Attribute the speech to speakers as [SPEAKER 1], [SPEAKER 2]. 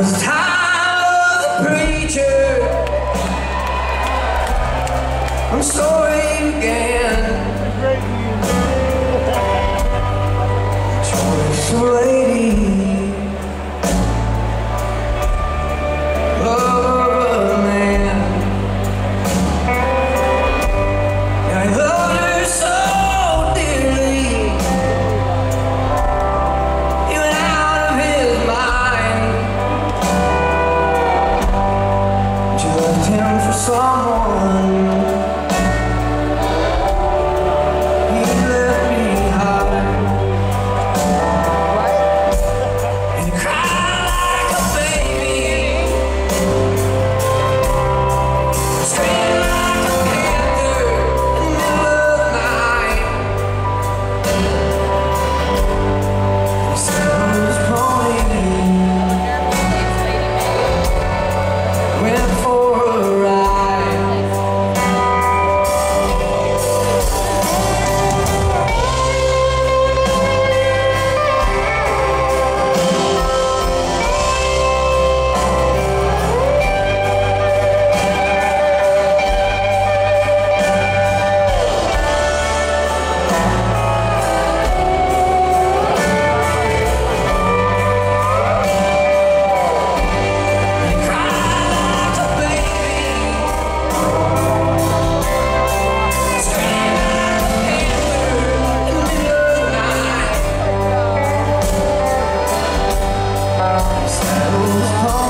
[SPEAKER 1] was tired of the preacher. I'm sorry again. someone shadows fall.